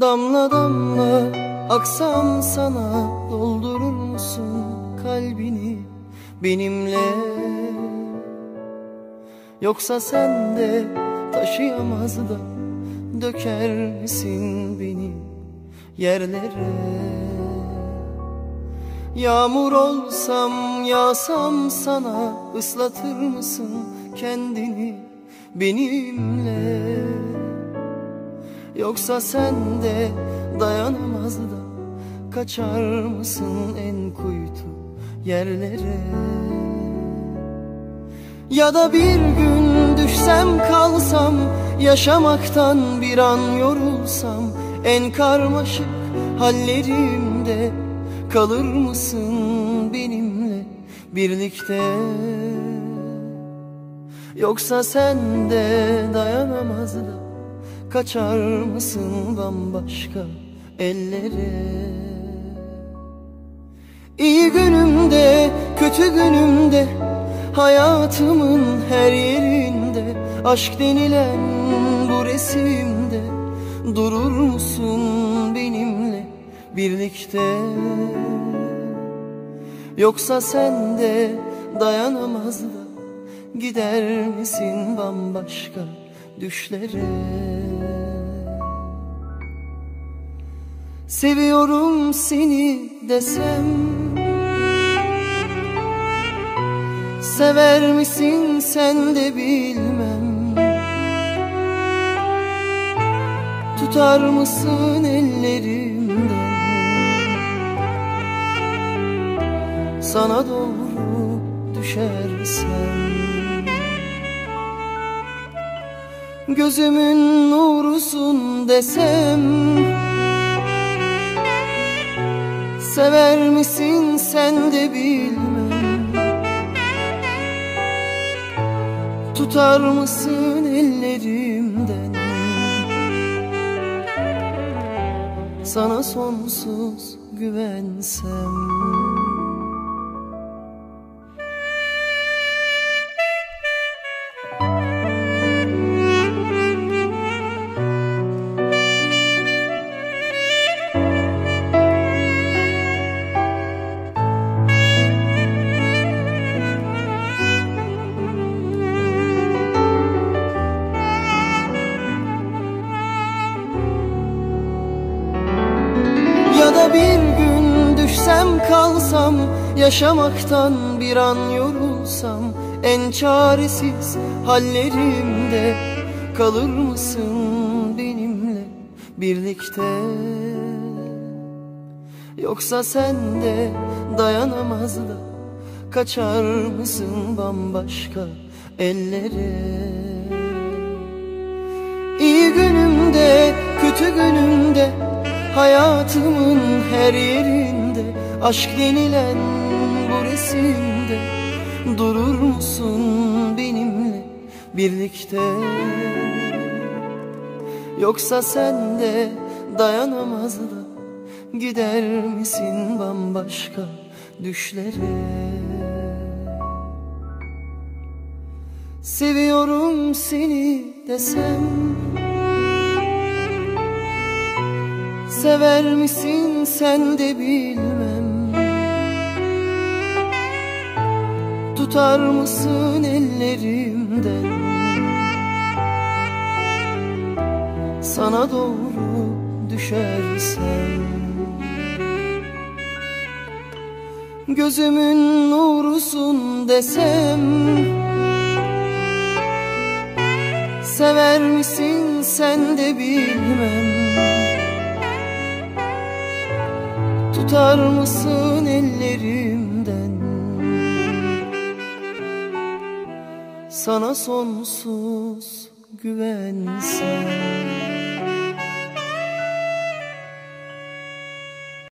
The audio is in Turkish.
Damla damla aksam sana doldurur musun kalbini benimle? Yoksa sen de taşıyamaz da döker misin beni yerlere? Yağmur olsam yağsam sana ıslatır mısın kendini benimle Yoksa sen de dayanamaz da Kaçar mısın en kuytu yerlere? Ya da bir gün düşsem kalsam Yaşamaktan bir an yorulsam En karmaşık hallerimde Kalır mısın benimle birlikte? Yoksa sen de dayanamaz da Kaçar mısın bambaşka ellere? İyi günümde kötü günümde Hayatımın her yerinde Aşk denilen bu resimde Durur musun benimle birlikte? Yoksa sen de dayanamaz da Gider misin bambaşka düşlere Seviyorum seni desem. Sever misin sen de bilmem. Tutar mısın ellerimden? Sana doğru düşersem. Gözümün nurusun desem Sever misin sen de bilmem. Tutar mısın ellerimden? Sana sonsuz güvensem kalsam Yaşamaktan bir an yorulsam En çaresiz hallerimde Kalır mısın benimle birlikte? Yoksa sen de dayanamaz da Kaçar mısın bambaşka ellere? İyi günümde kötü günümde Hayatımın her yerinde Aşk denilen bu resimde Durur musun benimle birlikte? Yoksa sen de dayanamaz da Gider misin bambaşka düşlere? Seviyorum seni desem Sever misin sen de bilmem Tutar mısın ellerimden? Sana doğru düşersem. Gözümün nurusun desem. Sever misin sen de bilmem. Tutar mısın ellerimden Sana sonsuz güvensem